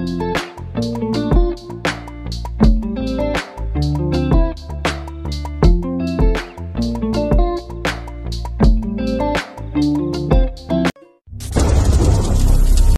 Música